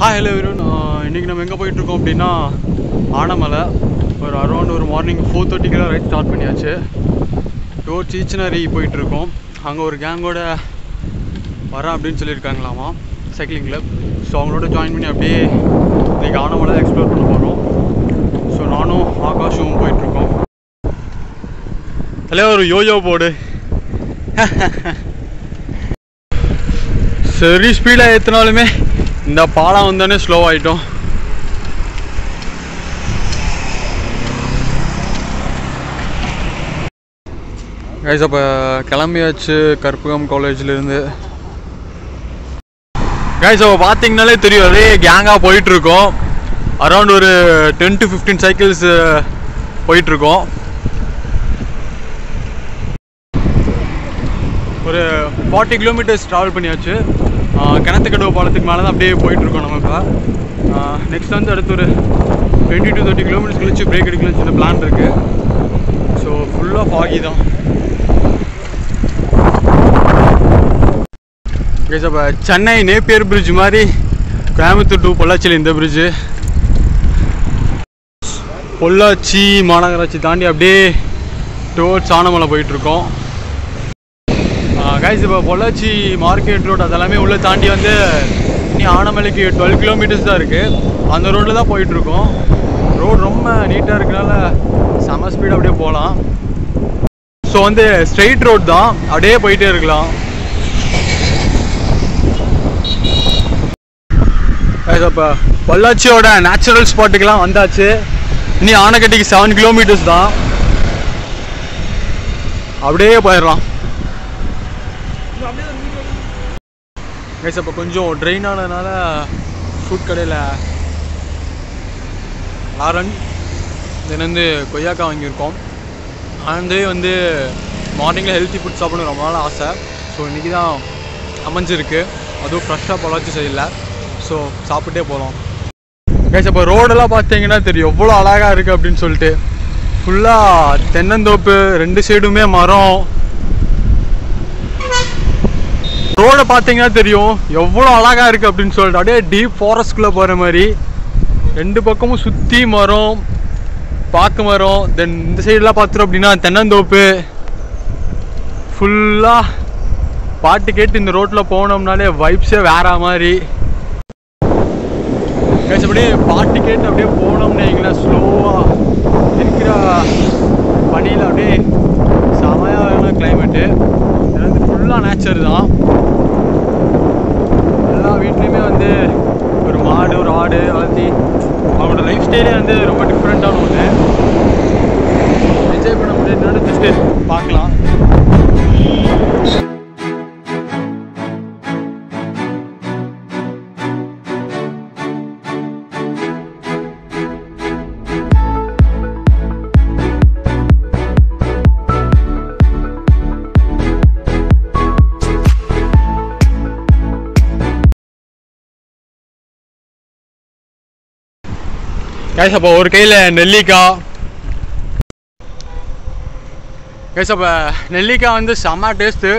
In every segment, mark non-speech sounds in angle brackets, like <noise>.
Hi hello everyone இன்றைக்கி நம்ம எங்கே போயிட்டுருக்கோம் அப்படின்னா ஆனமலை. ஒரு அரௌண்ட் ஒரு மார்னிங் ஃபோர் தேர்ட்டிக்கெல்லாம் ரைட் ஸ்டார்ட் பண்ணியாச்சு. டோர் சீச்சனரி போயிட்டுருக்கோம். அங்கே ஒரு கேங்கோட வரேன் அப்படின்னு சொல்லியிருக்காங்களாமா? சைக்கிளிங் கிளப் ஸோ அவங்களோட ஜாயின் பண்ணி அப்படியே இன்றைக்கி ஆனமலை எக்ஸ்ப்ளோர் பண்ண போகிறோம் ஸோ நானும் ஆகாஷும் போயிட்டுருக்கோம். ஹலோ ஒரு யோயோ போர்டு <laughs> சரி ஸ்பீடாக ஏற்றினாலுமே இந்த பாலம் வந்தோடனே ஸ்லோ ஆகிட்டோம் கைஸ் அப்போ கிளம்பியாச்சு கற்பகம் காலேஜ்லேருந்து கைஸ் அப்போ பார்த்தீங்கனாலே தெரியும் அதே கேங்காக போயிட்டுருக்கோம். அரௌண்ட் ஒரு டென் டு ஃபிஃப்டீன் சைக்கிள்ஸ் போயிட்டுருக்கோம். ஒரு ஃபார்ட்டி கிலோமீட்டர்ஸ் ட்ராவல் பண்ணியாச்சு. கிணத்துக்கடவு பாலத்துக்கு மேலே தான் அப்படியே போயிட்டுருக்கோம் நம்ம இப்போ நெக்ஸ்ட் வந்து அடுத்து ஒரு டுவெண்ட்டி டு தேர்ட்டி கிலோமீட்டர்ஸ் கழிச்சு பிரேக் எடுக்கலாம்னு சின்ன பிளான் இருக்குது ஸோ ஃபுல்லாக ஃபாகி தான். கைஸ் இப்போ சென்னை நேப்பியர் பிரிட்ஜ் மாதிரி கோயம்புத்தூர் டு பொள்ளாச்சியில் இந்த பிரிட்ஜு பொள்ளாச்சி மாநகராட்சி தாண்டி அப்படியே டுவோர்ட்ஸ் ஆனமலை போயிட்டுருக்கோம். கைஸ் இப்போ பொள்ளாச்சி மார்க்கெட் ரோட் அதெல்லாமே உள்ளே தாண்டி வந்து இனி ஆனமலைக்கு டுவெல் கிலோமீட்டர்ஸ் தான் இருக்குது அந்த ரோட்டில் தான் போயிட்டுருக்கோம். ரோடு ரொம்ப நீட்டாக இருக்கனால செம ஸ்பீடு அப்படியே போகலாம். ஸோ வந்து ஸ்ட்ரெயிட் ரோட் தான். அப்படியே போயிட்டே இருக்கலாம். இப்போ பொள்ளாச்சியோட நேச்சுரல் ஸ்பாட்டுக்கெலாம் வந்தாச்சு. இனி ஆனைக்கட்டிக்கு செவன் கிலோமீட்டர்ஸ் தான். அப்படியே போயிடலாம். கைஸ் அப்போ கொஞ்சம் ட்ரெயின் ஆனதுனால ஃபுட் கடையில் ஆரன் தென் வந்து கொய்யாக்காய் வாங்கியிருக்கோம். அண்ட் வந்து மார்னிங்கில் ஹெல்த்தி ஃபுட் சாப்பிடணும் ரொம்ப நாள் ஆசை. ஸோ இன்றைக்கி தான் அமைஞ்சிருக்கு. அதுவும் ஃப்ரெஷ்ஷாக பொள்ளாச்சி சைடில் ஸோ சாப்பிட்டே போகலாம் கைஸ் அப்போ ரோடெல்லாம் பார்த்தீங்கன்னா தெரியும். எவ்வளோ அழகாக இருக்குது அப்படின்னு சொல்லிட்டு. ஃபுல்லாக தென்னந்தோப்பு ரெண்டு சைடுமே மரம். ரோடை பார்த்தீங்கன்னா தெரியும். எவ்வளோ அழகாக இருக்குது அப்படின்னு சொல்லிட்டு. அப்படியே டீப் ஃபாரஸ்ட்குள்ளே போகிற மாதிரி. ரெண்டு பக்கமும் சுற்றி மரம் பாக்கு மரம். தென் இந்த சைடெலாம் பார்த்துரும் அப்படின்னா தென்னந்தோப்பு. ஃபுல்லாக பாட்டு கேட்டு இந்த ரோட்டில் போனோம்னாலே வைப்ஸே வேற மாதிரி. Guys, அப்படியே பாட்டு கேட்டு அப்படியே போனோம்னு வைங்களேன் ஸ்லோவாக இருக்கிற பனியில் அப்படியே செமையான கிளைமேட்டு இது வந்து ஃபுல்லாக நேச்சர் தான். வீட்லேயுமே வந்து ஒரு மாடு ஒரு ஆடு வளர்த்தி அவங்களோட லைஃப் ஸ்டைலே வந்து ரொம்ப டிஃப்ரெண்ட்டான ஒன்று என்ஜாய் பண்ண முடியாது ஜஸ்ட்டு பார்க்கலாம். கேஷ் அப்போ ஒரு கையில் நெல்லிக்காய் கேஷ் அப்போ நெல்லிக்காய் வந்து செம்ம டேஸ்ட்டு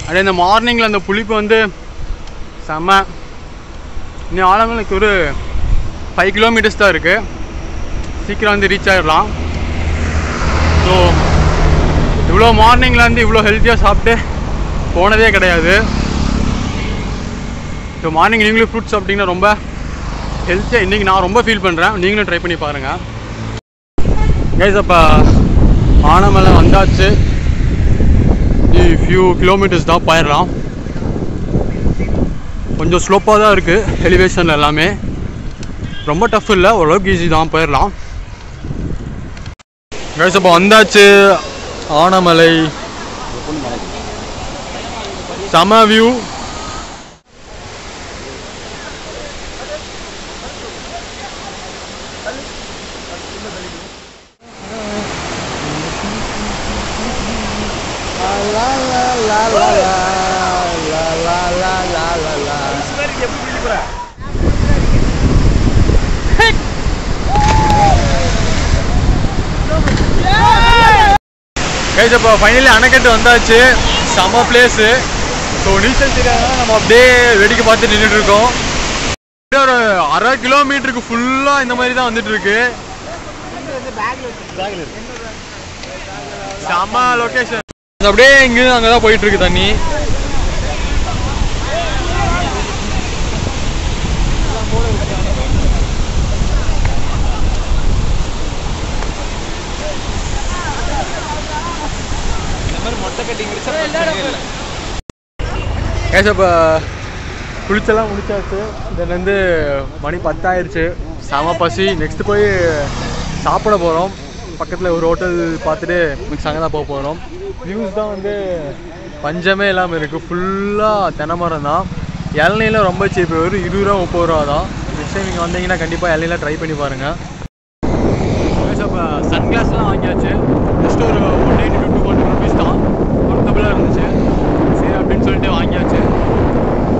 அப்படியே இந்த மார்னிங்கில் அந்த புளிப்பு வந்து செம்ம இன்னும் ஆலங்களுக்கு ஒரு ஃபைவ் கிலோமீட்டர்ஸ் தான் இருக்குது சீக்கிரம் வந்து ரீச் ஆகிடலாம் ஸோ இவ்வளோ மார்னிங்கில் வந்து இவ்வளோ ஹெல்த்தியாக சாப்பிட்டு போனதே கிடையாது. ஸோ மார்னிங் நீங்களும் ஃப்ரூட்ஸ் சாப்பிட்டிங்கன்னா ரொம்ப ஹெல்த்தியாக இன்றைக்கி நான் ரொம்ப ஃபீல் பண்ணுறேன் நீங்களும் ட்ரை பண்ணி பாருங்கள் கைஸ் அப்போ ஆனமலை வந்தாச்சு. ஃபியூ கிலோமீட்டர்ஸ் தான் போயிடலாம். கொஞ்சம் ஸ்லோப்பாக தான் இருக்குது எலிவேஷனில் எல்லாமே. ரொம்ப டஃப் இல்லை ஓரளவுக்கு ஈஸி தான் போயிடலாம். கைஸ் அப்போ வந்தாச்சு ஆனமலை. செம வியூ கைஸ் இப்போ ஃபைனலி அணைக்கட்டு வந்தாச்சு. செம பிளேஸு ஸோ நீச்சல் தெரியாதனால நம்ம அப்படியே வேடிக்கை பார்த்து நின்றுட்டு இருக்கோம். அப்படியே ஒரு அரை கிலோமீட்டருக்கு ஃபுல்லாக இந்த மாதிரி தான் வந்துட்டு இருக்கு. செம்ம லொக்கேஷன் அப்படியே இங்கேயும் அங்கே தான் போயிட்டு இருக்கு தண்ணி. கேஸ் இப்போ குளிச்செல்லாம் முடிச்சாச்சு. தென் வந்து மணி பத்தாயிருச்சு. செம பசி. நெக்ஸ்ட் போய் சாப்பிட போகிறோம் பக்கத்தில் ஒரு ஹோட்டல் பார்த்துட்டு மிக்ஸ் அங்கே தான் போக போகிறோம் வியூஸ் தான் வந்து பஞ்சமே இல்லாமல் இருக்குது ஃபுல்லாக தென்னை மரம் தான். இளநீலாம் ரொம்ப சீப் வெறும் இருபது ரூபா முப்பது ரூபா தான். நெக்ஸ்ட் டைம் நீங்கள் வந்தீங்கன்னா கண்டிப்பாக இளநீலாம் ட்ரை பண்ணி பாருங்கள் இப்போ சன்கிளாஸ்லாம் வாங்கியாச்சு. ஜஸ்ட் ஒரு one eighty to two hundred rupees தான் கம்ஃபர்டபுளாக இருந்துச்சு. சரி அப்படின்னு சொல்லிட்டு வாங்கியாச்சு.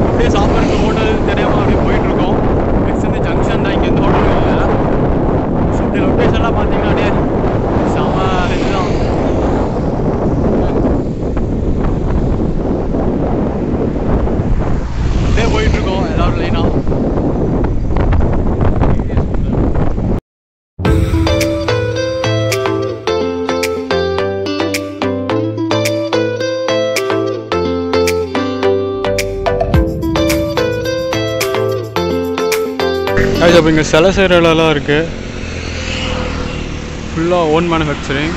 அப்படியே சாப்பிட்றதுக்கு ஹோட்டல் தெரியாமல் அப்படியே போயிட்டுருக்கோம். நெக்ஸ்ட் வந்து ஜங்ஷன் தான் இங்கேருந்து ஹோட்டல் இல்லை ஸோ இப்படி லொக்கேஷன்லாம் பார்த்தீங்கன்னா அப்படியே செம இதுதான். அது அப்போ இங்கே சில செய்கிற இடம்லாம் இருக்குது ஃபுல்லாக ஓன் மேனுஃபேக்சரிங்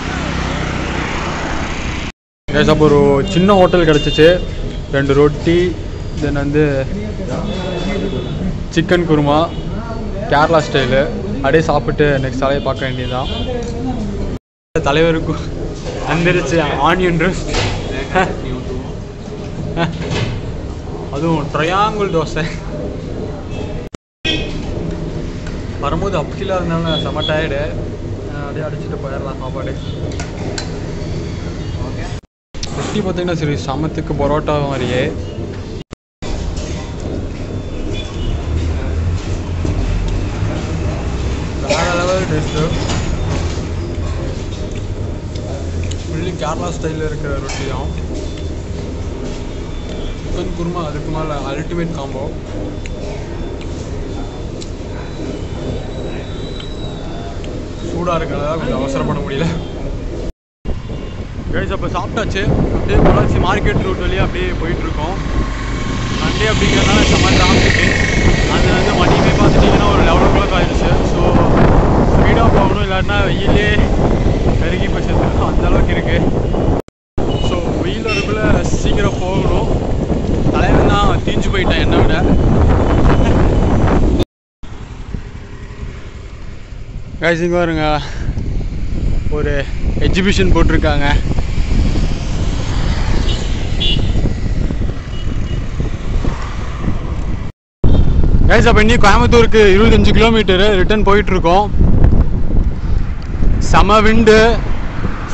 கேஸ் அப்போ ஒரு சின்ன ஹோட்டல் கிடச்சிச்சு. ரெண்டு ரொட்டி தென் வந்து சிக்கன் குருமா கேரளா ஸ்டைலு அப்படியே சாப்பிட்டு நெக்ஸ்ட் தலையை பார்க்க வேண்டியதுதான். தலைவருக்கும் வந்துருச்சு ஆனியன் ரோஸ்ட் <laughs> அதுவும் ட்ரையாங்கிள் தோசை. வரும்போது அப்படிலாம் இருந்தாலும் செம்ம டயர்டு அப்படியே அடிச்சுட்டு போயிடலாம் சாப்பாடு. ரொட்டி பார்த்தீங்கன்னா சரி சமத்துக்கு பரோட்டா மாதிரியே. வேற லெவல் டேஸ்ட்டு ஃபுல்லி கேரளா ஸ்டைலில் இருக்கிற ரொட்டி தான் சிக்கன் குருமா அதுக்கு மேலே அல்டிமேட் காம்போ சூடாக இருக்கிறதா கொஞ்சம் அவசரப்பட முடியல. கைஸ் அப்போ சாப்பிட்டாச்சு. அப்படியே பொள்ளாச்சி மார்க்கெட் ரூட் வழியாக அப்படியே போயிட்டுருக்கோம். சண்டே அப்படிங்கிறதுனால செம்ம டிராஃபிக்கு அது வந்து மணியுமே பார்த்துட்டிங்கன்னா ஒரு லெவன் ஓ கிளாக் ஆயிடுச்சு ஸோ ஸ்பீடாக போகணும் இல்லாட்டினா வெயிலே பெருகி போய் செத்துருக்கோம் அந்த அளவுக்கு இருக்குது ஸோ வெயில் வரக்குள்ள சீக்கிரம் போகணும். தலைவன் தான் தீஞ்சு போயிட்டேன் என்னை விட. கைஸ் இங்கே பாருங்க. ஒரு எக்ஸிபிஷன் போட்டிருக்காங்க. கைஸ் அப்போ இன்னி கோயம்புத்தூருக்கு இருபத்தஞ்சு கிலோமீட்டரு ரிட்டர்ன் போயிட்டுருக்கோம். செம விண்டு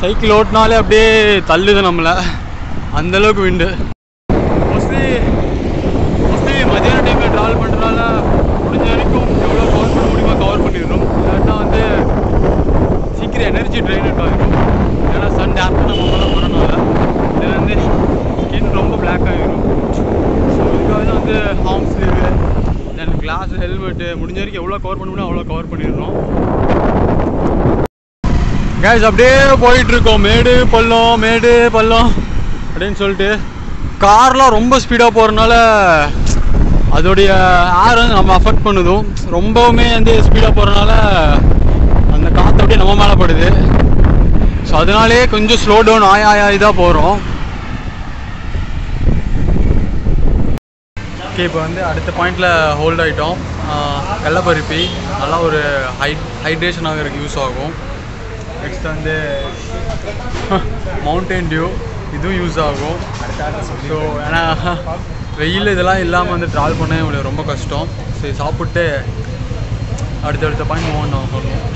சைக்கிள் ஓட்டினாலே அப்படியே தள்ளுது நம்மளை. அந்தளவுக்கு விண்டு மோஸ்ட்லி மோஸ்ட்லி மதியான டைமில் ட்ராவல் பண்ணுறதால முடிஞ்ச வரைக்கும் எவ்வளோ கவர் பண்ண முடியுமோ கவர் பண்ணிடணும் இல்லாட்டா வந்து சீக்கிரம் எனர்ஜி ட்ரெயின் ஆகிடும் ஏன்னா சன் டேப் நம்ம மேலே போகிறனால இதில் வந்து ஸ்கின் ரொம்ப பிளாக் ஆகிடும் ஸோ இதுக்காக தான் வந்து arm sleeve then glass helmet முடிஞ்ச வரைக்கும் எவ்வளோ கவர் பண்ண முடியும் அவ்வளோ கவர் பண்ணிடுறோம் கேஸ் அப்படியே போயிட்டுருக்கோம் மேடு பள்ளம் மேடு பள்ளம் அப்படின்னு சொல்லிட்டு. கார்லாம் ரொம்ப ஸ்பீடாக போகிறனால அதோடைய ஏர் வந்து நம்ம அஃபெக்ட் பண்ணுதும். ரொம்பவுமே வந்து ஸ்பீடாக போகிறனால அந்த காற்று அப்படியே நம்ம மேலே படுது. ஸோ அதனாலே கொஞ்சம் ஸ்லோ டவுன் ஆய ஆய இதாக போகிறோம் ஓகே இப்போ வந்து அடுத்த பாயிண்டில் ஹோல்ட் ஆகிட்டோம் கடலப்பருப்பி நல்லா ஒரு ஹை ஹைட்ரேஷன் ஆகிறதுக்கு யூஸ் ஆகும். நெக்ஸ்ட் வந்து <laughs> மவுண்டைன் டியூ இதுவும் யூஸ் ஆகும். ஸோ ஏன்னா வெயில் இதெல்லாம் இல்லாமல் வந்து ட்ராவல் பண்ண உங்களுக்கு ரொம்ப கஷ்டம். சரி சாப்பிட்டு அடுத்தடுத்த பாயிண்ட் மூவ் ஆன் ஆகணும்.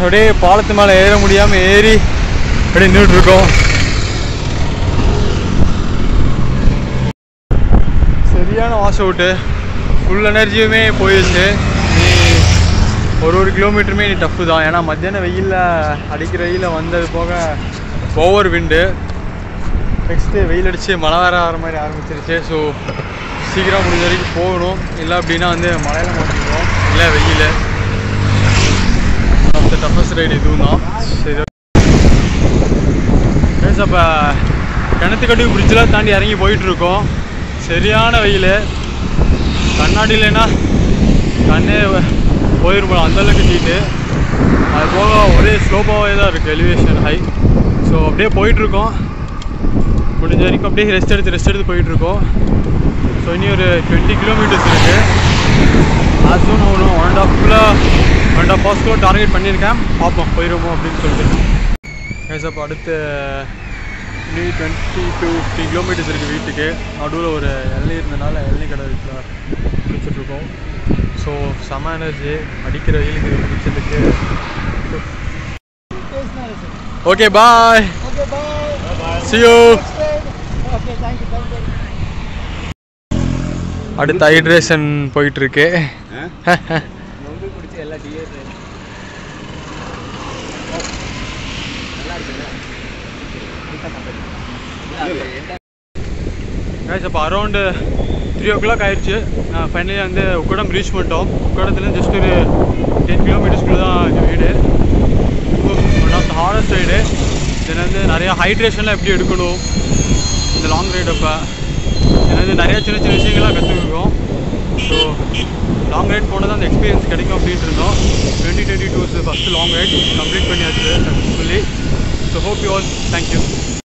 அப்படியே பாலத்து மேலே ஏற முடியாமல் ஏறி அப்படியே நின்றுட்டுருக்கோம் சரியான வாஷ் அவுட்டு ஃபுல் எனர்ஜியுமே போயிடுச்சு நீ ஒரு ஒரு கிலோமீட்டருமே நீ டஃப்பு தான். ஏன்னா மத்தியானம் வெயிலில் அடிக்கிற வெயிலில் வந்தது போக ஓவர் விண்டு நெக்ஸ்ட்டு வெயில் அடித்து மழை வேறு ஆகிற மாதிரி ஆரம்பிச்சிருச்சு. ஸோ சீக்கிரம் முடிஞ்ச வரைக்கும் போகணும். இல்லை அப்படின்னா வந்து மழையில மாட்டிக்கிறோம் இல்லை வெயில் டஃபஸ்ட் ரைடு இதுவும் தான் சரி ஃப்ரெண்ட்ஸ் அப்போ கிணத்துக்கட்டி பிரிட்ஜெலாம் தாண்டி இறங்கி போயிட்டுருக்கோம் சரியான வெயில். கண்ணாடி இல்லைன்னா கண்ணே போயிரும் போல அந்தளவுக்கு ஹீட்டு அது போக ஒரே ஸ்லோப்பாகவே தான் இருக்குது எலிவேஷன் ஹை ஸோ அப்படியே போயிட்டுருக்கோம். முடிஞ்ச வரைக்கும் அப்படியே ரெஸ்ட் எடுத்து ரெஸ்ட் எடுத்து போயிட்டுருக்கோம். ஸோ இனி ஒரு டுவெண்ட்டி கிலோமீட்டர்ஸ் இருக்குது அது ஒன்று ஒன் அண்ட் ஆஃப் ஃபுல்லாக அண்ட் ஹாஃப் ஹவர்ஸ்க்குள்ள டார்கெட் பண்ணியிருக்கேன். பார்ப்போம் போயிடுவோம் அப்படின்னு சொல்லிட்டு. கைஸ் அப்போ அடுத்து இனி டுவெண்ட்டி டு ஃபிஃப்டி கிலோமீட்டர்ஸ் இருக்குது வீட்டுக்கு. நடுவில் ஒரு எல்லை இருந்தனால எல்லை கடை வீட்டில் குளிச்சுட்ருக்கோம் ஸோ செம எனர்ஜி அடிக்கிற வெயிலுக்கு குளிச்சதுக்கு ஓகே பாய் you. அடுத்த ஹைட்ரேஷன் போயிட்டு <laughs> நல்லா இருக்குல்ல கைஸ் அப்போ அரௌண்டு த்ரீ ஓ கிளாக் ஆயிடுச்சு. நான் ஃபைனலி வந்து உக்கடம் ரீச் பண்ணிட்டோம். உக்கடத்துலேருந்து ஜஸ்ட் ஒரு டென் கிலோமீட்டர்ஸ்க்குள்ள தான் இந்த வீடு. One of the hardest ride இதில் வந்து நிறையா ஹைட்ரேஷன்லாம் எப்படி எடுக்கணும்? இந்த லாங் ரைடு அப்போ. இதில் வந்து நிறையா சின்ன சின்ன விஷயங்கள்லாம் கற்றுக்குவோம் ஸோ லாங் ரைட் போனால் தான் அந்த எக்ஸ்பீரியன்ஸ் கிடைக்கும் அப்படின்ட்டு இருந்தோம். Twenty twenty two's first long ride complete பண்ணியாச்சு successfully so hope you all thank you